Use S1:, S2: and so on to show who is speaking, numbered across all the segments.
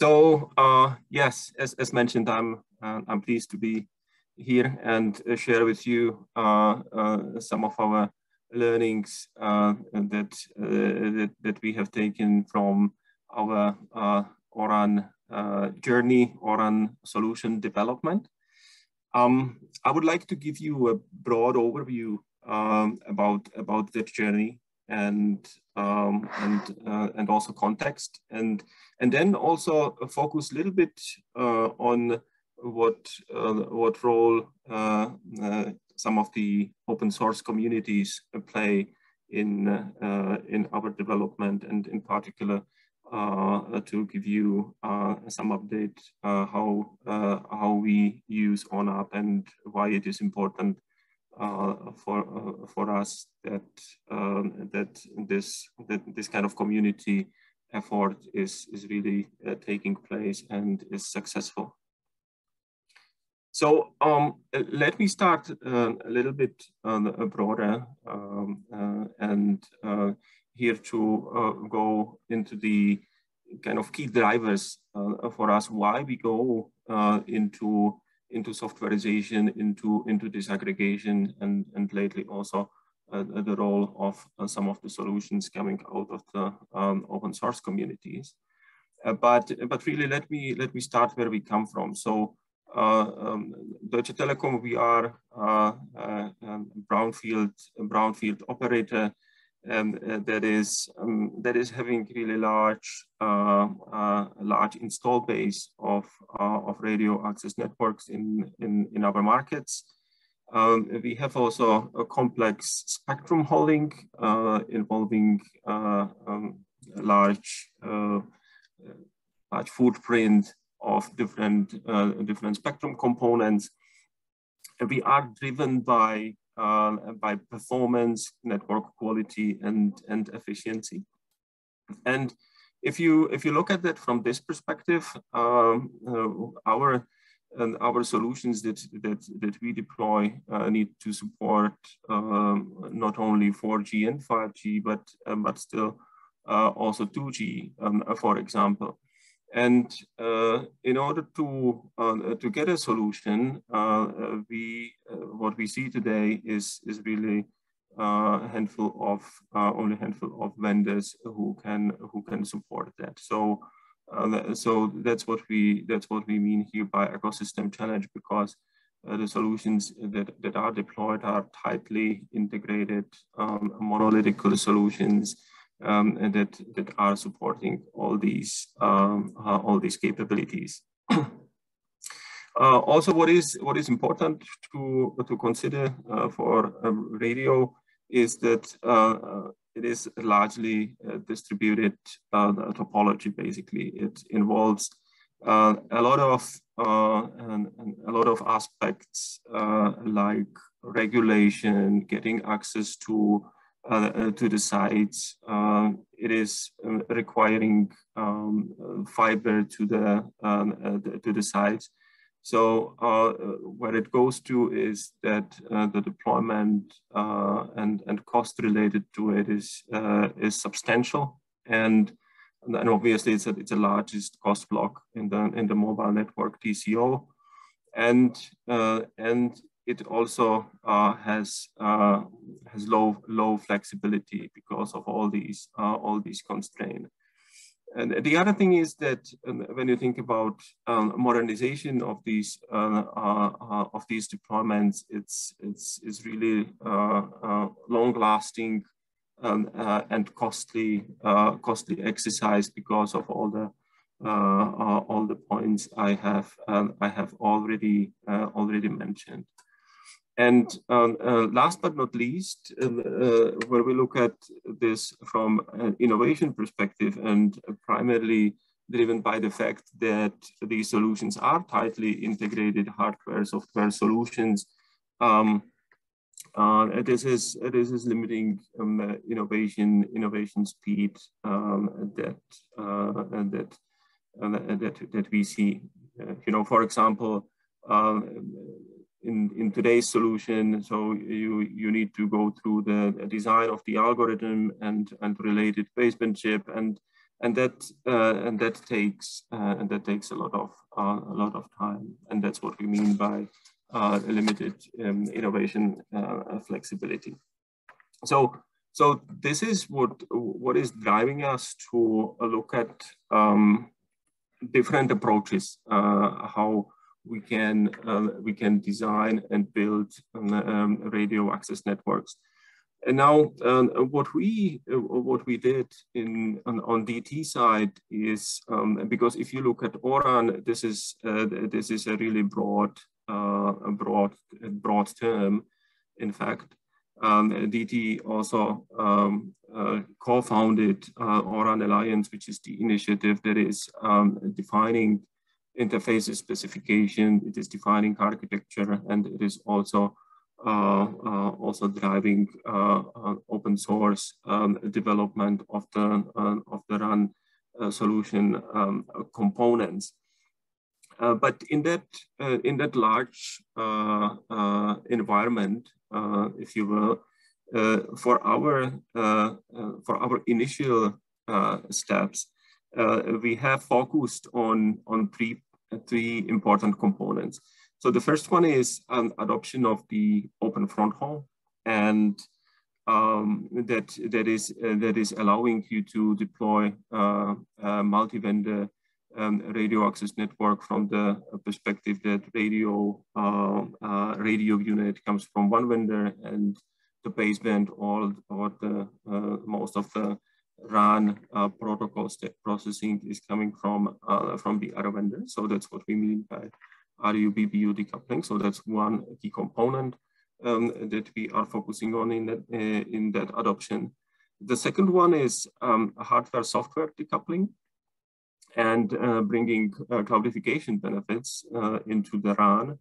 S1: So uh, yes, as, as mentioned, I'm uh, I'm pleased to be here and uh, share with you uh, uh, some of our learnings that, that, that we have taken from our ORAN journey, ORAN solution development. Um, I would like to give you a broad overview um, about about that journey and um, and uh, and also context. And and then also focus a little bit uh, on what uh, what role uh, uh, some of the open source communities play in in our development. And in particular to give you some update how how we use ONAP and why it is important uh, for uh, for us that um, that this that this kind of community effort is is really uh, taking place and is successful. So um, let me start uh, a little bit uh, broader um, uh, and uh, here to uh, go into the kind of key drivers uh, for us why we go into into softwareization, into into disaggregation, and and lately also the role of some of the solutions coming out of the um, open source communities. but but really, let me let me start where we come from. So uh, um, Deutsche Telekom, we are uh, uh, um, brownfield brownfield operator um, that is um, that is having really large large install base of of radio access networks in in, in our markets. Um, we have also a complex spectrum holding uh, involving uh, um, large, uh, large footprint of different, uh, different spectrum components. We are driven by, uh, by performance, network quality, and, and efficiency. And if you, if you look at it from this perspective, um, uh, our and our solutions that that that we deploy uh, need to support um, not only 4G and 5G, but um, but still uh, also 2G, um, for example. And uh, in order to uh, to get a solution, uh, we what we see today is is really a handful of only a handful of vendors who can who can support that. So. Uh, so that's what we that's what we mean here by ecosystem challenge because uh, the solutions that, that are deployed are tightly integrated um, monolithic solutions um, that, that are supporting all these, um, uh, all these capabilities. uh, also, what is, what is important to, to consider uh, for radio is that uh, uh, it is largely distributed topology, basically. It involves uh, a lot of uh, and, and, a lot of aspects uh, like regulation, getting access to uh, uh, to the sites. Uh, it is requiring um, fiber to the, um, to the sites. So uh, where it goes to is that uh, the deployment uh, and, and cost related to it is, is substantial. And, and obviously it's a, it's the largest cost block in the, in the mobile network TCO. And, and it also uh, has uh, has low low flexibility because of all these uh, all these constraints. And the other thing is that um, when you think about um, modernization of these uh, uh, uh, of these deployments, it's it's is really long lasting um, and costly costly exercise because of all the all the points I have um, I have already already mentioned. And um, uh, last but not least, um, uh, where we look at this from an innovation perspective and primarily driven by the fact that these solutions are tightly integrated hardware software solutions, um, uh, this is this is limiting um, innovation innovation speed um, that uh, that uh, that that we see. Uh, you know, for example, in, in today's solution, so you, you need to go through the design of the algorithm and, and related baseband chip and, and that and that takes and that takes a lot of a lot of time, and that's what we mean by limited um, innovation flexibility. So so this is what what is driving us to look at um, different approaches, uh, how we can uh, we can design and build um, um radio access networks. And now, uh, what we uh, what we did in on, on DT side is um, because if you look at ORAN, this is uh, this is a really broad uh, broad broad term. In fact, um, DT also um, uh, co-founded uh, ORAN Alliance, which is the initiative that is um, defining interfaces specification, it is defining architecture, and it is also uh, uh also driving uh, uh, open source um, development of the of the RAN solution um, components. but in that in that large environment, uh, if you will, uh, for our uh, for our initial steps, we have focused on on three three important components. So the first one is an adoption of the open front haul, and um, that that is uh, that is allowing you to deploy uh, multi-vendor um, radio access network from the perspective that radio uh, uh, radio unit comes from one vendor and the baseband or, or the uh, most of the RAN uh, protocol step processing is coming from uh, from the other vendor. So that's what we mean by RU-BBU decoupling. So that's one key component um, that we are focusing on in that, uh, in that adoption. The second one is um, hardware-software decoupling and uh, bringing uh, cloudification benefits uh, into the RAN.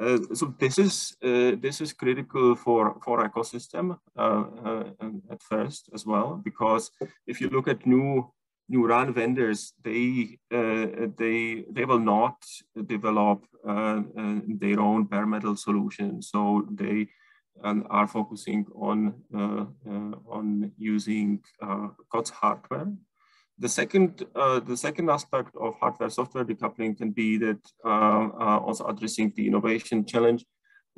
S1: Uh, so this is uh, this is critical for for ecosystem uh, uh at first as well because if you look at new new RAN vendors, they uh, they they will not develop uh, their own bare metal solution. So they and are focusing on on using COTS hardware the second, uh, the second aspect of hardware-software decoupling can be that uh, uh, also addressing the innovation challenge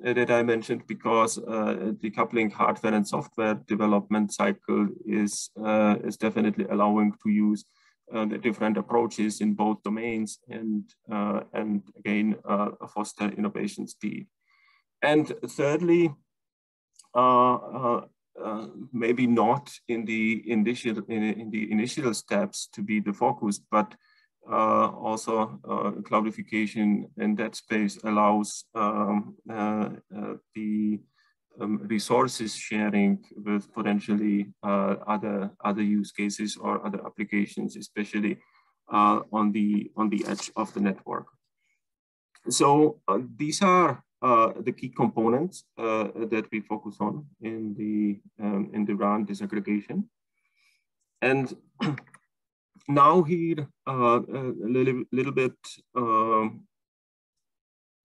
S1: uh, that I mentioned, because decoupling hardware and software development cycle is is definitely allowing to use the different approaches in both domains and and again foster innovation speed. And thirdly, uh, maybe not in the initial in, in, the initial steps to be the focus, but uh, also uh, cloudification in that space allows um, uh, uh, the um, resources sharing with potentially other other use cases or other applications, especially on the on the edge of the network. So these are uh, the key components uh, that we focus on in the um, in the RAN disaggregation. And now here uh, a little, little bit um,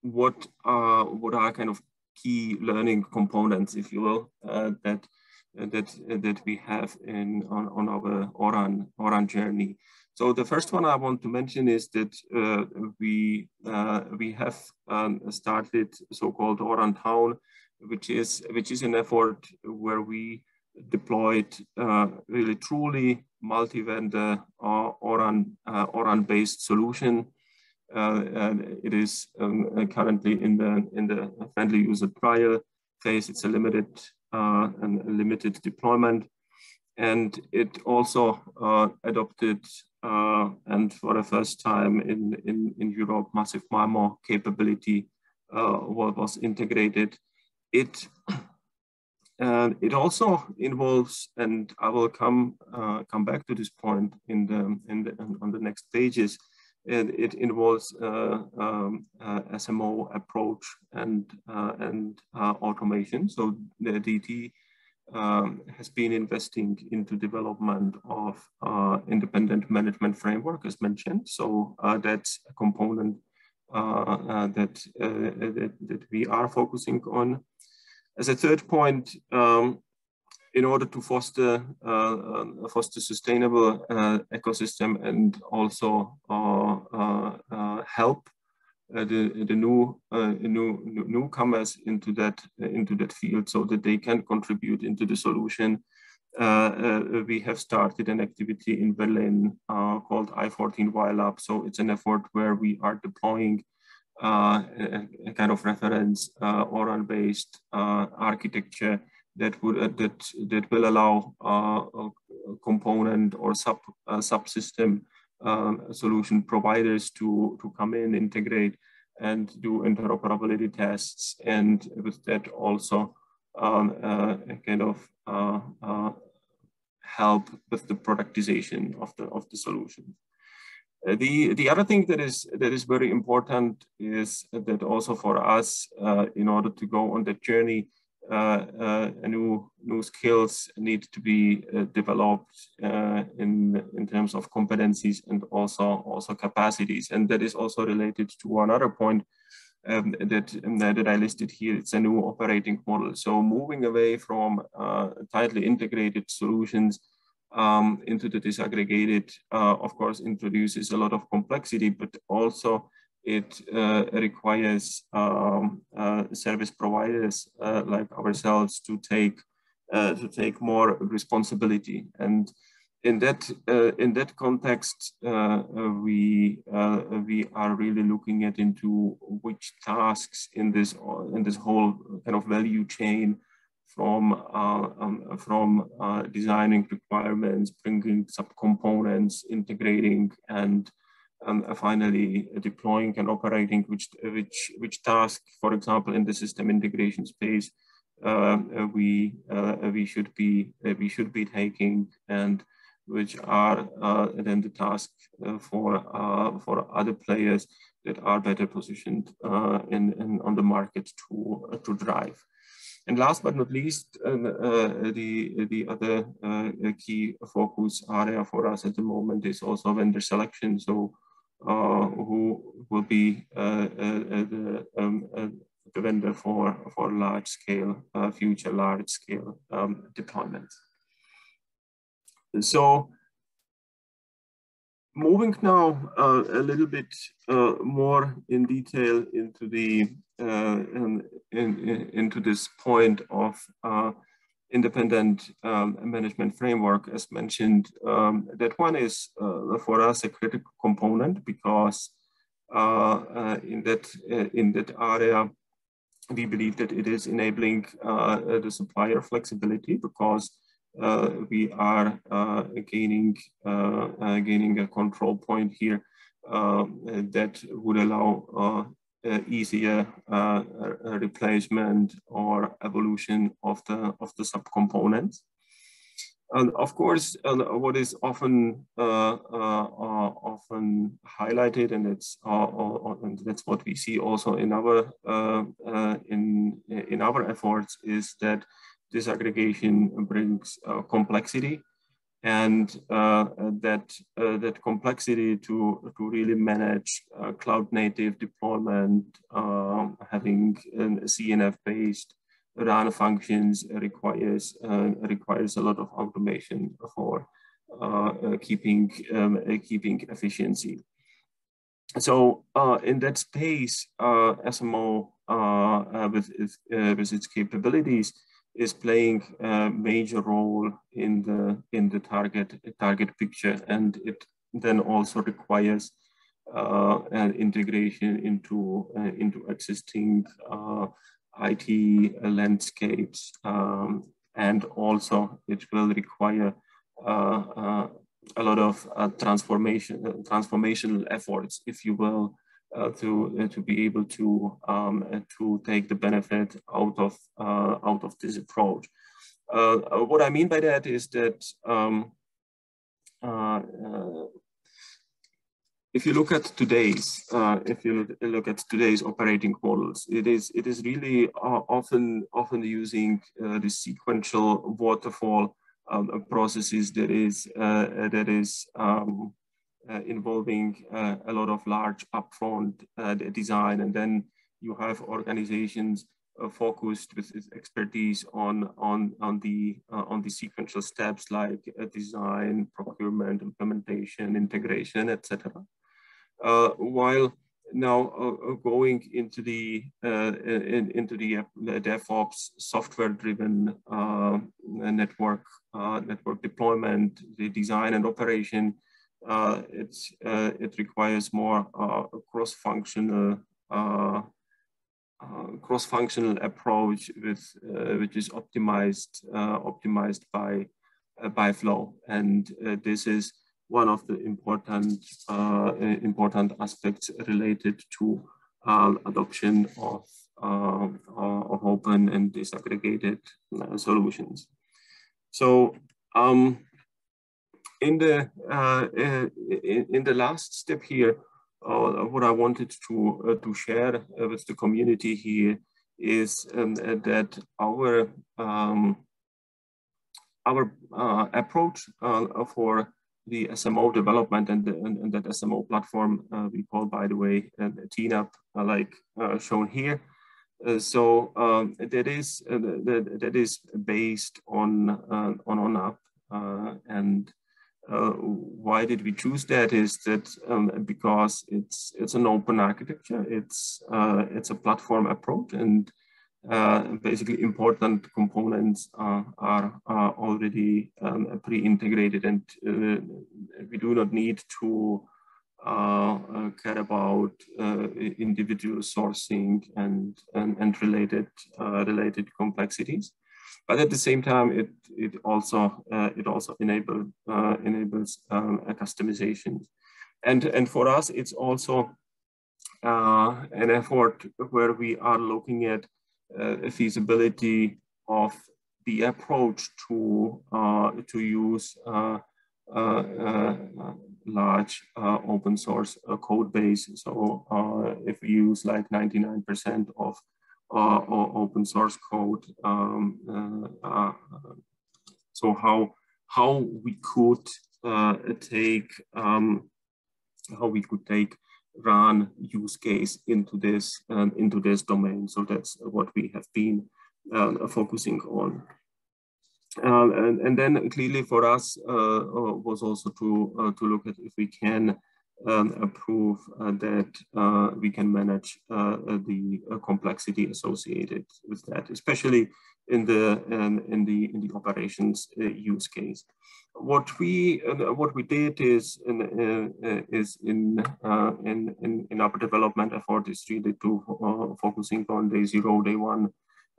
S1: what are what are kind of key learning components, if you will, uh, that that that we have in on, on our ORAN ORAN journey. So the first one I want to mention is that uh, we uh, we have um, started so-called ORAN Town, which is which is an effort where we deployed uh, really truly multi-vendor uh, ORAN uh, ORAN-based solution. Uh, it is um, currently in the in the friendly user trial phase. It's a limited and limited deployment and it also uh, adopted uh, and for the first time in, in, in Europe, massive MIMO capability uh, was integrated. It, uh, it also involves, and I will come, uh, come back to this point in the, in the, on the next pages, and it involves uh, um, uh, SMO approach and, and automation. So the DT um, has been investing into development of uh, independent management framework as mentioned. So uh, that's a component uh, uh that, uh, that, that, we are focusing on. As a third point, um, in order to foster uh, foster sustainable ecosystem and also help Uh, the the uh, new new newcomers into that uh, into that field so that they can contribute into the solution uh, uh, we have started an activity in Berlin uh, called i14y Lab. So it's an effort where we are deploying a, a, kind of reference ORAN-based architecture that would that that will allow a component or sub subsystem um, solution providers to to come in, integrate, and do interoperability tests, and with that also um, uh, kind of uh, uh, help with the productization of the of the solution. Uh, the the other thing that is that is very important is that also for us, uh, in order to go on that journey, new new skills need to be uh, developed uh, in in terms of competencies and also also capacities, and that is also related to another point um, that, um, that I listed here, it's a new operating model. So moving away from uh, tightly integrated solutions um, into the disaggregated, uh, of course, introduces a lot of complexity, but also it uh, requires um, uh, service providers uh, like ourselves to take uh, to take more responsibility. And in that uh, in that context, uh, we we are really looking at into which tasks in this in this whole kind of value chain, from um, from designing requirements, bringing subcomponents, integrating, and um, finally deploying and operating, which which which task, for example, in the system integration space, we we should be we should be taking and which are uh, then the task uh, for uh, for other players that are better positioned in, in, on the market to to drive. And last but not least, uh, the, the other uh, key focus area for us at the moment is also vendor selection. So uh, who will be the, um, the vendor for, for large scale, future large scale um, deployments. So moving now uh, a little bit uh, more in detail into the uh, in, in, into this point of uh, independent um, management framework, as mentioned, um, that one is uh, for us a critical component because uh, in that in that area we believe that it is enabling the supplier flexibility because uh, we are uh, gaining uh, gaining a control point here that would allow easier replacement or evolution of the of the subcomponents. And of course, uh, what is often uh, uh, often highlighted, and it's and that's what we see also in our in in our efforts, is that disaggregation brings uh, complexity and uh, that uh, that complexity to to really manage uh, cloud native deployment, um, having a CNF based RAN functions requires uh, requires a lot of automation for uh, keeping um, keeping efficiency. So in that space, SMO with with its capabilities is playing a major role in the in the target target picture, and it then also requires uh, an integration into uh, into existing uh, IT landscapes, um, and also it will require uh, uh, a lot of uh, transformation transformational efforts, if you will, uh, to uh, to be able to um, uh, to take the benefit out of out of this approach. what I mean by that is that um, if you look at today's uh, if you look at today's operating models it is it is really uh, often often using uh, the sequential waterfall um, processes that is that is um, uh, involving uh, a lot of large upfront uh, design. And then you have organizations uh, focused with expertise on on on the uh, on the sequential steps like uh, design, procurement, implementation, integration, etc. Uh, while now uh, going into the in, into the DevOps software-driven network network deployment, the design and operation, Uh, it's uh, it requires more uh, cross-functional uh, cross-functional approach with uh, which is optimized uh, optimized by by flow. And this is one of the important important aspects related to um, adoption of um, of open and disaggregated solutions. So um, in the uh, in, in, the last step here, uh, what I wanted to uh, to share uh, with the community here is um, that our um, our approach for the SMO development and, the, and, and, that SMO platform we call, by the way, uh, TNAP, like shown here. Uh, so um, that is uh, that, that is based on uh, on ONAP and uh, why did we choose that is that um, because it's it's an open architecture. It's uh, it's a platform approach and uh, basically important components are, are already um, pre-integrated and uh, we do not need to uh, care about individual sourcing and and, and related related complexities but at the same time, it it also uh, it also enable uh, enables um, a customization, and and for us, it's also uh, an effort where we are looking at uh, feasibility of the approach to uh, to use uh, large open source code base. So if we use like 99% of uh, open source code. Um, uh, uh, so how how we could take um, how we could take run use case into this um, into this domain. So that's what we have been uh, focusing on. Uh, and, and, then clearly for us uh, was also to to look at if we can um, prove uh, that uh, we can manage uh, the complexity associated with that, especially in the um, in the in the operations use case. What we what we did is in is in, in in in our development effort is really to focusing on day zero, day one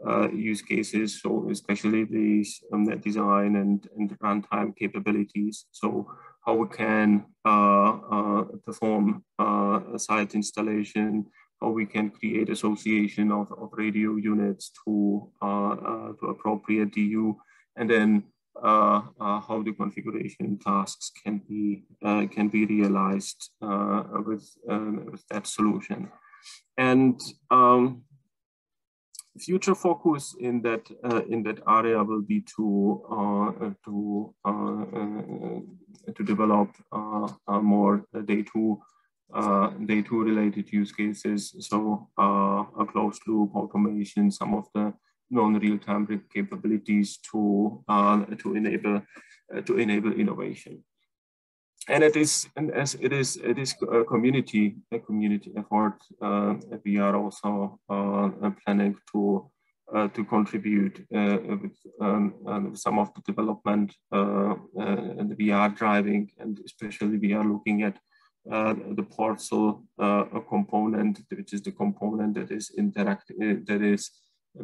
S1: uh, use cases, so especially these um, design and, and runtime capabilities. So how we can uh, uh, perform uh, a site installation, how we can create association of, of radio units to, to appropriate DU, and then uh, uh, how the configuration tasks can be uh, can be realized with, um, with that solution. And um, future focus in that uh, in that area will be to uh, to uh, uh to develop uh, more day two day two related use cases. So a closed loop automation, some of the non-real-time capabilities to to enable to enable innovation and it is and as it is it is a community a community effort uh, we are also uh, planning to uh, to contribute uh, with um, some of the development uh, uh, and we are driving and especially we are looking at the parcel component which is the component that is interact that is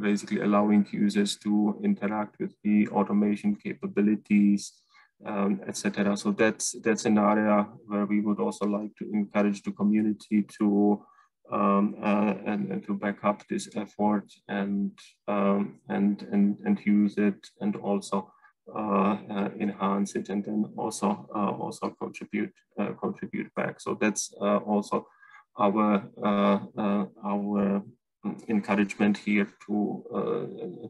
S1: basically allowing users to interact with the automation capabilities um, etc. So that's that's an area where we would also like to encourage the community to um, uh, and, and, to back up this effort and um, and and and use it and also uh, uh, enhance it and then also uh, also contribute uh, contribute back. So that's uh, also our our encouragement here to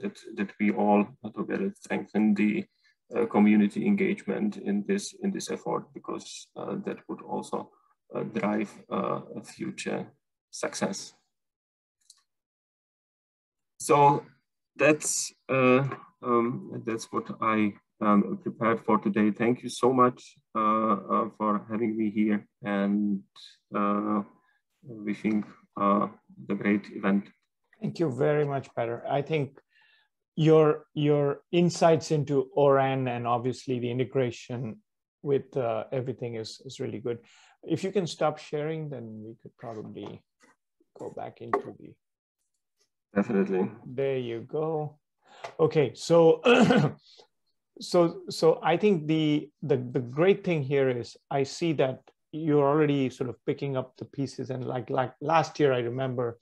S1: that that we all together strengthen the uh, community engagement in this in this effort because uh, that would also uh, drive a future success. so that's uh, um, that's what I um, prepared for today. Thank you so much uh, uh, for having me here and uh, wishing uh, the great event.
S2: Thank you very much, Peter. I think your your insights into ORAN and obviously the integration with uh, everything is is really good. If you can stop sharing, then we could probably go back into the.
S1: Definitely.
S2: There you go. Okay, so so so I think the the the great thing here is I see that you're already sort of picking up the pieces and like like last year I remember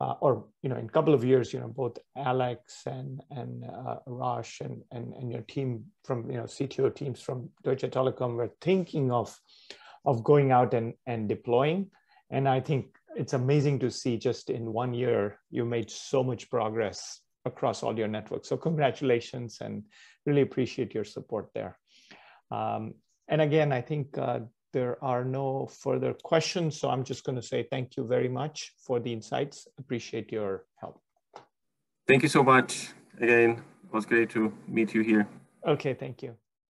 S2: uh, or you know in a couple of years you know both alex and and uh, Rosh and, and and your team from you know cto teams from deutsche telekom were thinking of of going out and and deploying. And i think it's amazing to see just in one year you made so much progress across all your networks. So congratulations and really appreciate your support there. Um, and again i think uh, there are no further questions. So I'm just going to say thank you very much for the insights. Appreciate your help.
S1: Thank you so much. Again, it was great to meet you here.
S2: Okay, thank you.